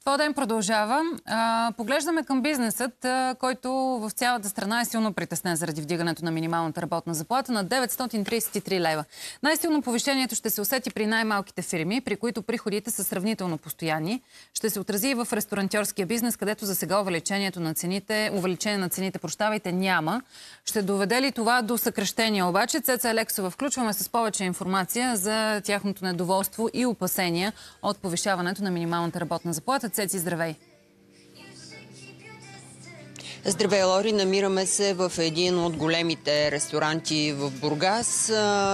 Това ден продължава. Поглеждаме към бизнесът, който в цялата страна е силно притеснен заради вдигането на минималната работна заплата на 933 лева. Най-силно повишението ще се усети при най-малките фирми, при които приходите са сравнително постоянни. Ще се отрази и в ресторантьорския бизнес, където за сега увеличението на цените, увеличение на цените, прощавайте, няма. Ще доведе ли това до съкрещения обаче? Цеца Алексова включваме с повече информация за тяхното недоволство и опасения от повишаването на минималната работна заплата. Цеци, здравей! Здравей, Лори! Намираме се в един от големите ресторанти в Бургас.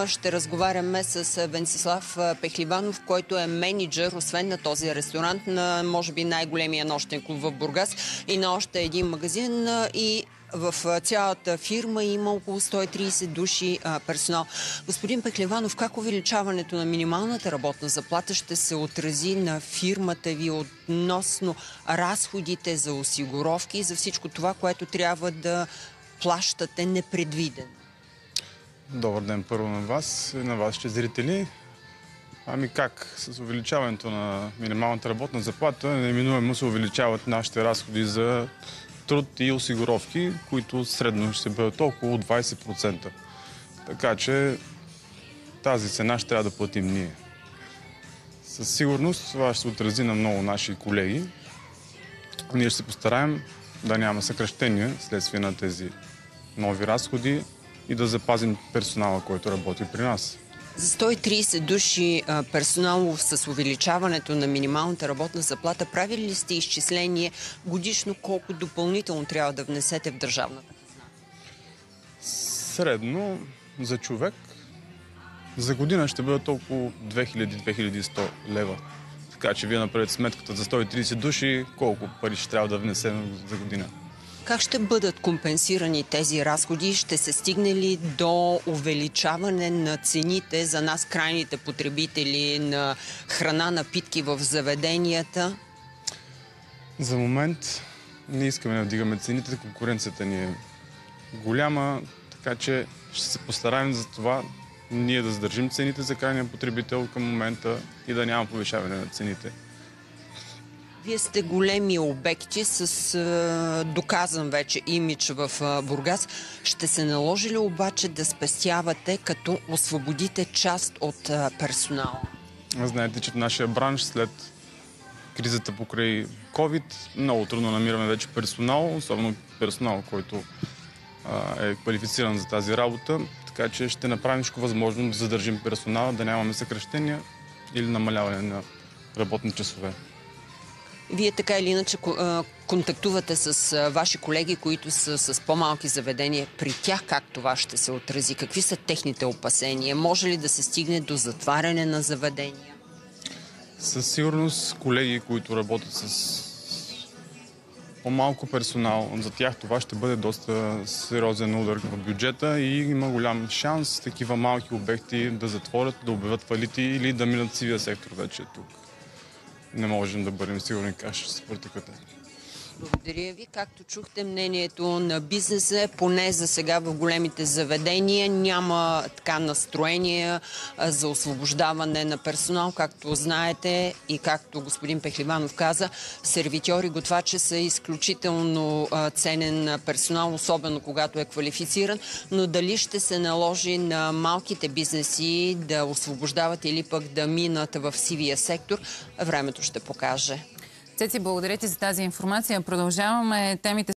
Ще разговаряме с Венцислав Пехливанов, който е менеджер, освен на този ресторант, на може би най-големия нощен клуб в Бургас и на още един магазин и в цялата фирма има около 130 души персонал. Господин Пеклеванов, как увеличаването на минималната работна заплата ще се отрази на фирмата ви относно разходите за осигуровки и за всичко това, което трябва да плащате непредвиден? Добър ден първо на вас и на вашите зрители. Ами как? С увеличаването на минималната работна заплата неминуемо се увеличават нашите разходи за труд и осигуровки, които средно ще бъдат около 20%. Така че тази цена ще трябва да платим ние. Със сигурност това ще се отрази на много наши колеги. Ние ще се постараем да няма съкръщения следствие на тези нови разходи и да запазим персонала, който работи при нас. За 130 души персонал с увеличаването на минималната работна заплата, правили ли сте изчисление годишно колко допълнително трябва да внесете в държавната хазна? Средно за човек за година ще бъдат около 2000-2100 лева. Така че вие направите сметката за 130 души, колко пари ще трябва да внесем за година. Как ще бъдат компенсирани тези разходи? Ще се стигне ли до увеличаване на цените за нас, крайните потребители на храна, напитки в заведенията? За момент не искаме да вдигаме цените, конкуренцията ни е голяма, така че ще се постараем за това ние да задържим цените за крайния потребител към момента и да няма повишаване на цените. Вие сте големи обекти с а, доказан вече имидж в а, Бургас. Ще се наложи ли обаче да спестявате, като освободите част от а, персонала? Знаете, че в нашия бранш след кризата покрай COVID много трудно намираме вече персонал, особено персонал, който е квалифициран за тази работа. Така че ще направим всичко възможно да задържим персонала, да нямаме съкръщения или намаляване на работни часове. Вие така или иначе контактувате с ваши колеги, които са с по-малки заведения. При тях как това ще се отрази? Какви са техните опасения? Може ли да се стигне до затваряне на заведения? Със сигурност колеги, които работят с по-малко персонал, за тях това ще бъде доста сериозен удар в бюджета и има голям шанс такива малки обекти да затворят, да обявят фалити или да минат сивия сектор вече тук не можем да бъдем сигурни как ще се протекат. Благодаря ви. Както чухте мнението на бизнеса, поне за сега в големите заведения няма така настроение за освобождаване на персонал. Както знаете и както господин Пехливанов каза, сервитьори, готвачи са изключително ценен персонал, особено когато е квалифициран, но дали ще се наложи на малките бизнеси да освобождават или пък да минат в сивия сектор, времето ще покаже. Цеци, благодаря ти за тази информация. Продължаваме темите